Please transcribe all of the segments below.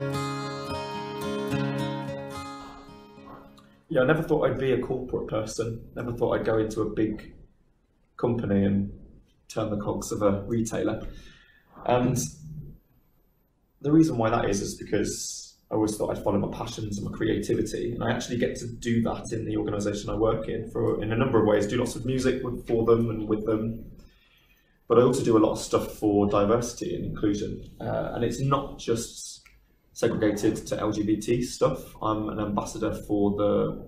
Yeah, I never thought I'd be a corporate person. Never thought I'd go into a big company and turn the cogs of a retailer. And the reason why that is is because I always thought I'd follow my passions and my creativity, and I actually get to do that in the organisation I work in for in a number of ways. Do lots of music with, for them and with them, but I also do a lot of stuff for diversity and inclusion, uh, and it's not just segregated to LGBT stuff. I'm an ambassador for the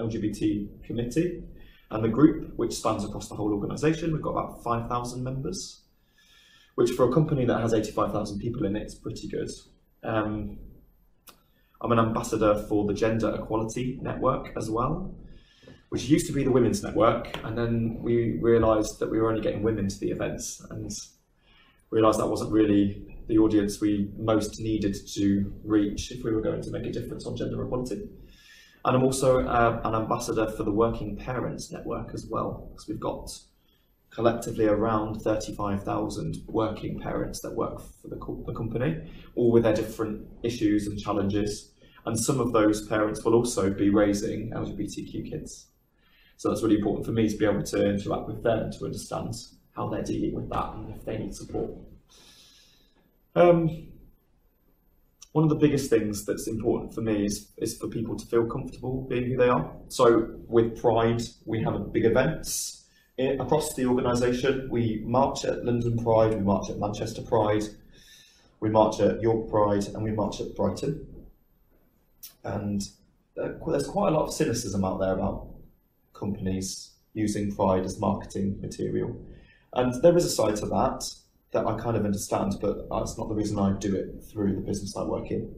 LGBT committee and the group, which spans across the whole organisation. We've got about 5,000 members, which for a company that has 85,000 people in it is pretty good. Um, I'm an ambassador for the Gender Equality Network as well, which used to be the Women's Network, and then we realised that we were only getting women to the events and realised that wasn't really the audience we most needed to reach if we were going to make a difference on gender equality. And I'm also uh, an ambassador for the Working Parents Network as well, because we've got collectively around 35,000 working parents that work for the, co the company, all with their different issues and challenges. And some of those parents will also be raising LGBTQ kids. So that's really important for me to be able to interact with them to understand how they're dealing with that and if they need support. Um, one of the biggest things that's important for me is, is for people to feel comfortable being who they are. So with Pride, we have big events across the organisation. We march at London Pride, we march at Manchester Pride, we march at York Pride, and we march at Brighton. And there's quite a lot of cynicism out there about companies using Pride as marketing material. And there is a side to that that I kind of understand, but that's not the reason I do it through the business I work in.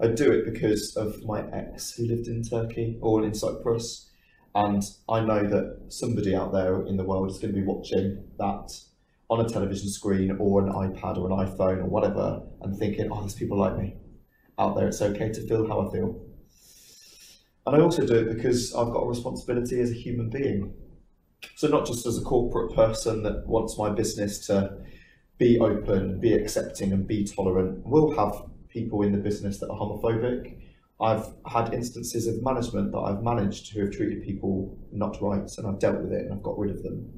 I do it because of my ex who lived in Turkey or in Cyprus, and I know that somebody out there in the world is going to be watching that on a television screen or an iPad or an iPhone or whatever and thinking, oh, there's people like me out there. It's okay to feel how I feel. And I also do it because I've got a responsibility as a human being. So, not just as a corporate person that wants my business to be open, be accepting, and be tolerant. We'll have people in the business that are homophobic. I've had instances of management that I've managed who have treated people not right, and I've dealt with it and I've got rid of them.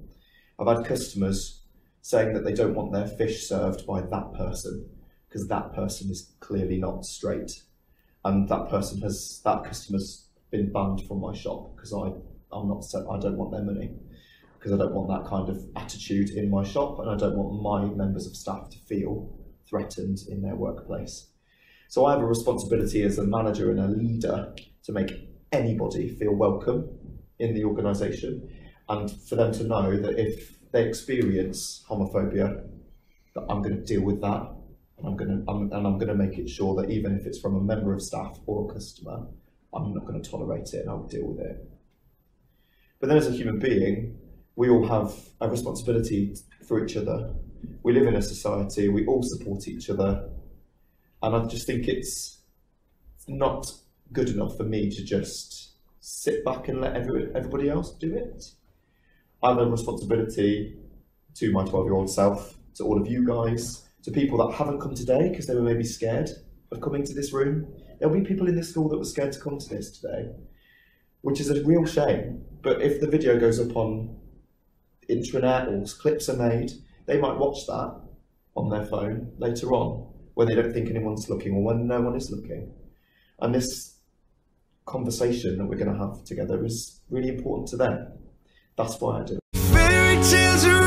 I've had customers saying that they don't want their fish served by that person because that person is clearly not straight, and that person has that customer's been banned from my shop because I I'm not I don't want their money because I don't want that kind of attitude in my shop and I don't want my members of staff to feel threatened in their workplace. So I have a responsibility as a manager and a leader to make anybody feel welcome in the organisation and for them to know that if they experience homophobia, that I'm going to deal with that and I'm going to I'm, and I'm going to make it sure that even if it's from a member of staff or a customer, I'm not going to tolerate it and I'll deal with it. But then as a human being, we all have a responsibility for each other. We live in a society, we all support each other. And I just think it's not good enough for me to just sit back and let every, everybody else do it. I have a responsibility to my 12 year old self, to all of you guys, to people that haven't come today because they were maybe scared of coming to this room. There'll be people in this school that were scared to come to this today, which is a real shame. But if the video goes up on intranet or clips are made, they might watch that on their phone later on when they don't think anyone's looking or when no one is looking. And this conversation that we're going to have together is really important to them. That's why I do it.